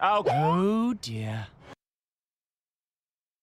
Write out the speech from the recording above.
Oh, Oh dear.